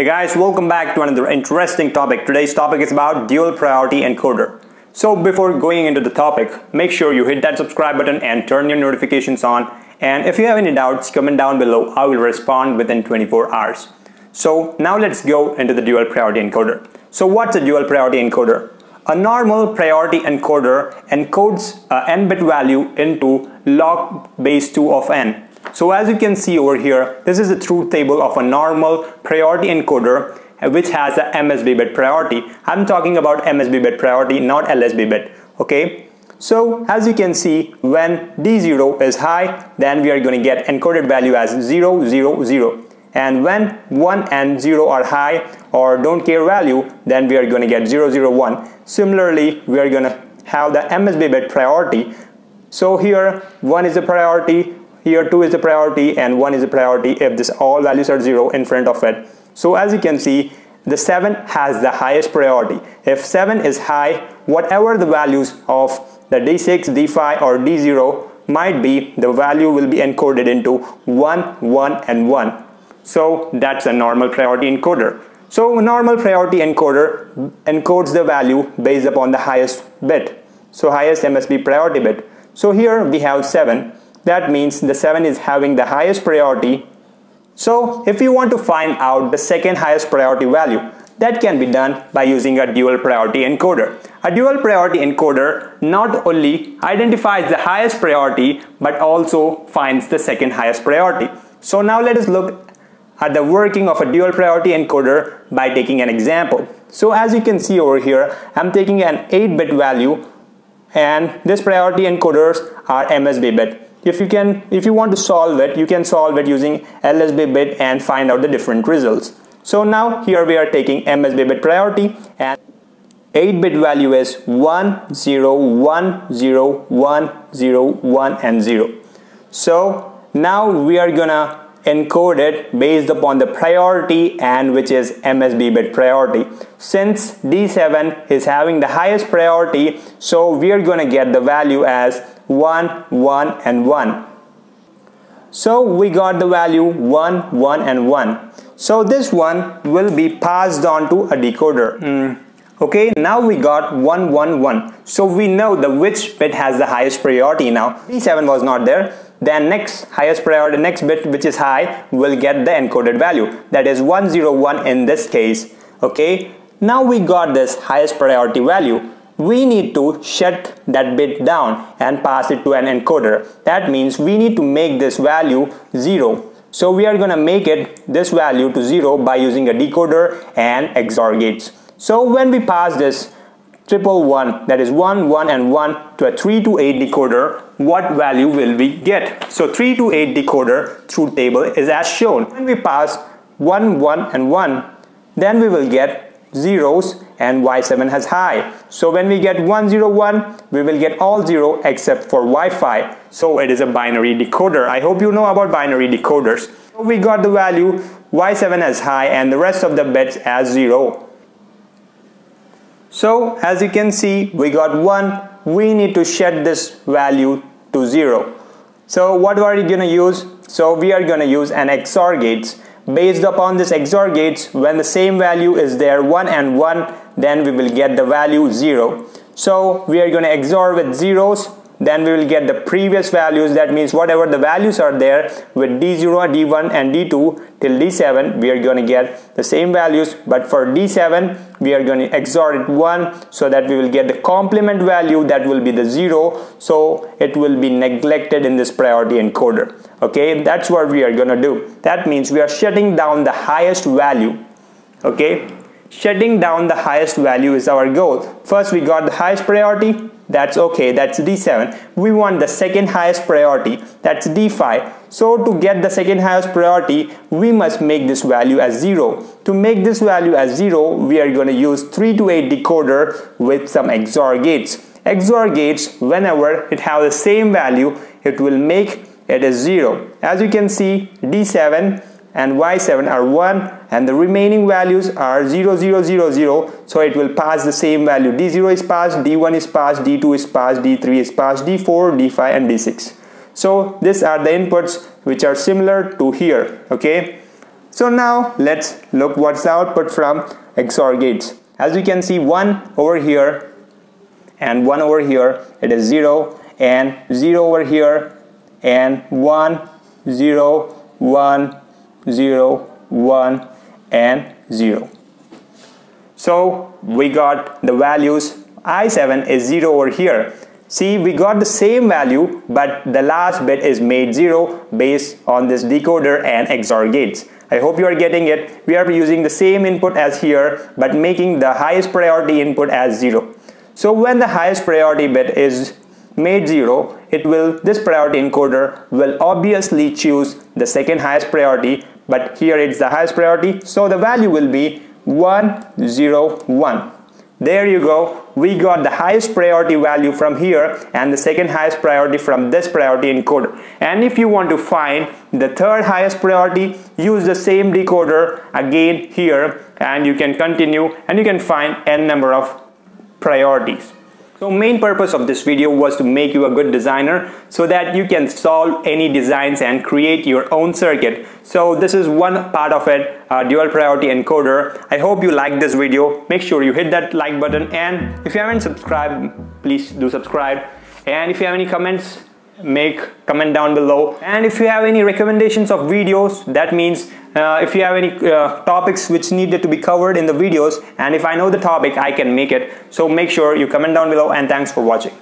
Hey guys, welcome back to another interesting topic. Today's topic is about dual priority encoder. So before going into the topic, make sure you hit that subscribe button and turn your notifications on. And if you have any doubts, comment down below. I will respond within 24 hours. So now let's go into the dual priority encoder. So what's a dual priority encoder? A normal priority encoder encodes uh, a n-bit value into log base 2 of n. So as you can see over here, this is the truth table of a normal priority encoder uh, which has a MSB bit priority. I'm talking about MSB bit priority, not LSB bit. Okay. So as you can see, when D0 is high, then we are going to get encoded value as 0, 0, 0 and when 1 and 0 are high or don't care value then we are going to get 0 0 1 similarly we are going to have the MSB bit priority so here 1 is a priority here 2 is a priority and 1 is a priority if this all values are 0 in front of it so as you can see the 7 has the highest priority if 7 is high whatever the values of the d6 d5 or d0 might be the value will be encoded into 1 1 and 1 so that's a normal priority encoder. So normal priority encoder encodes the value based upon the highest bit. So highest MSB priority bit. So here we have 7. That means the 7 is having the highest priority. So if you want to find out the second highest priority value, that can be done by using a dual priority encoder. A dual priority encoder not only identifies the highest priority but also finds the second highest priority. So now let us look at the working of a dual priority encoder by taking an example. So as you can see over here, I'm taking an 8-bit value and this priority encoders are MSB bit. If you can, if you want to solve it, you can solve it using LSB bit and find out the different results. So now here we are taking MSB bit priority and 8-bit value is 1, 0, 1, 0, 1, 0, 1 and 0. So now we are gonna encoded based upon the priority and which is MSB bit priority. Since D7 is having the highest priority, so we are going to get the value as 1, 1 and 1. So we got the value 1, 1 and 1. So this one will be passed on to a decoder. Mm. Okay, now we got 1, 1, 1. So we know the which bit has the highest priority now. D7 was not there then next highest priority next bit which is high will get the encoded value. That is 101 in this case okay? Now we got this highest priority value. We need to shut that bit down and pass it to an encoder. That means we need to make this value 0 so we are going to make it this value to 0 by using a decoder and XOR gates. So when we pass this triple one that is 1 1 and 1 to a 3 to 8 decoder what value will we get? So 3 to 8 decoder truth table is as shown. When we pass 1 1 and 1 then we will get zeros and y7 has high. So when we get 101 we will get all zero except for y5 so it is a binary decoder. I hope you know about binary decoders. So we got the value y7 as high and the rest of the bits as zero so as you can see, we got 1. We need to set this value to 0. So what are we going to use? So we are going to use an XOR gates. Based upon this XOR gates, when the same value is there 1 and 1, then we will get the value 0. So we are going to XOR with zeros then we will get the previous values. That means whatever the values are there with d0 d1 and d2 till d7 we are going to get the same values. But for d7 we are going to XOR it 1 so that we will get the complement value that will be the 0 so it will be neglected in this priority encoder. Okay? That's what we are going to do. That means we are shutting down the highest value. Okay shutting down the highest value is our goal. First we got the highest priority. That's okay. That's d7 we want the second highest priority. That's d5 so to get the second highest priority we must make this value as 0 to make this value as 0 we are going to use 3 to 8 decoder with some XOR gates. XOR gates whenever it have the same value it will make it as 0 as you can see d7 and y7 are 1 and the remaining values are 0 0 0 0 so it will pass the same value. D0 is passed d1 is passed d2 is passed d3 is passed d4 d5 and d6 so these are the inputs which are similar to here okay? So now let's look what's the output from XOR gates. As you can see 1 over here and 1 over here it is 0 and 0 over here and 1 0 1 0 1 and 0 so we got the values i7 is 0 over here see we got the same value but the last bit is made 0 based on this decoder and XOR gates I hope you are getting it. We are using the same input as here but making the highest priority input as 0. So when the highest priority bit is made 0, it will this priority encoder will obviously choose the second highest priority but here it's the highest priority so the value will be 101 there you go. We got the highest priority value from here and the second highest priority from this priority encoder. And if you want to find the third highest priority use the same decoder again here and you can continue and you can find n number of priorities so main purpose of this video was to make you a good designer so that you can solve any designs and create your own circuit. So this is one part of it, uh, dual priority encoder. I hope you like this video. Make sure you hit that like button and if you haven't subscribed, please do subscribe. And if you have any comments, make comment down below. And if you have any recommendations of videos that means uh, if you have any uh, topics which needed to be covered in the videos and if I know the topic I can make it. So make sure you comment down below and thanks for watching